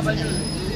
Gracias.